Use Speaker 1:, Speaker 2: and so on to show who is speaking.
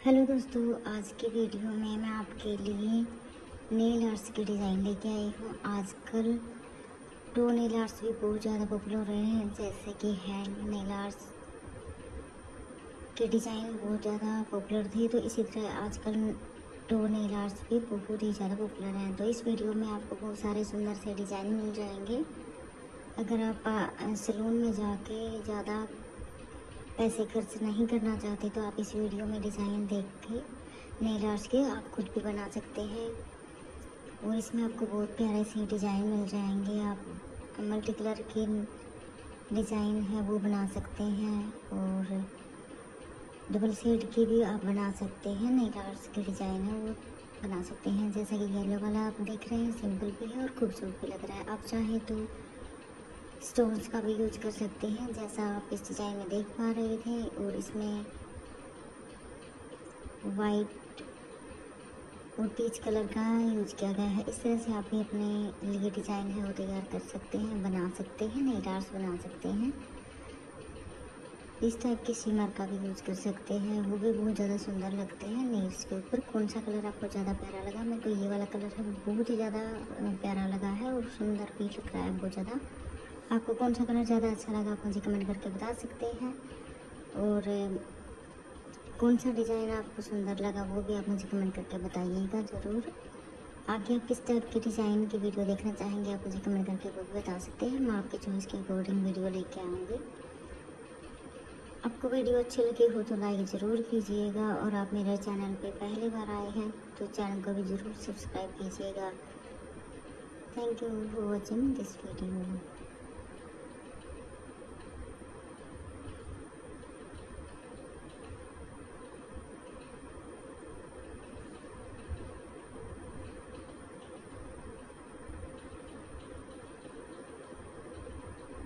Speaker 1: Hello दोस्तों, आज की वीडियो में मैं आपके लिए नेल आर्ट्स की डिज़ाइन लेके आई हूँ। आजकल टो नेल आर्ट्स भी बहुत ज़्यादा पॉपुलर हो रहे हैं, जैसे कि हैंड नेल आर्ट्स के डिज़ाइन बहुत ज़्यादा पॉपुलर थे तो इसी तरह आजकल टो नेल आर्ट्स भी बहुत ही ज़्यादा पॉपुलर हैं। तो इस वीडियो में आपको बहुत सारे सुंदर से डिज़ाइन मिल जाएँगे। अगर आप सैलून में जाके ज़्यादा पैसे खर्च नहीं करना चाहते तो आप इस वीडियो में डिज़ाइन देख के नेल आर्ट्स के आप खुद भी बना सकते हैं। और इसमें आपको बहुत प्यारे से डिज़ाइन मिल जाएँगे। आप मल्टी कलर के डिज़ाइन है, वो बना सकते हैं। और डबल शेड की भी आप बना सकते हैं नेल आर्ट्स के डिज़ाइन है, वो बना सकते हैं। जैसा कि येलो वाला आप देख रहे हैं सिंपल भी है और खूबसूरत भी लग रहा है। आप चाहें तो स्टोन्स का भी यूज़ कर सकते हैं, जैसा आप इस डिज़ाइन में देख पा रहे थे, और इसमें वाइट और पीच कलर का यूज़ किया गया है। इस तरह से आप भी अपने लिए डिज़ाइन है वो तैयार कर सकते हैं, बना सकते हैं नई डार्स बना सकते हैं। इस टाइप के सीमर का भी यूज़ कर सकते हैं, वो भी बहुत ज़्यादा सुंदर लगते हैं नेल्स के ऊपर कौन सा कलर आपको ज़्यादा प्यारा लगा? मेरे को ये वाला कलर है, बहुत ही ज़्यादा प्यारा लगा है, और सुंदर भी लग रहा है, बहुत ज़्यादा। आपको कौन सा कलर ज़्यादा अच्छा लगा आप मुझे कमेंट करके बता सकते हैं। और, कौन सा डिज़ाइन आपको सुंदर लगा वो भी आप मुझे कमेंट करके बताइएगा ज़रूर। आगे आप किस टाइप के डिज़ाइन की वीडियो देखना चाहेंगे आप मुझे कमेंट करके वो भी बता सकते हैं। मैं आपके चॉइस के अकॉर्डिंग वीडियो लेके आऊँगी। आपको वीडियो अच्छी लगी हो तो लाइक ज़रूर कीजिएगा और आप मेरे चैनल पे पहली बार आए हैं तो चैनल को भी ज़रूर सब्सक्राइब कीजिएगा। Thank you for watching this video.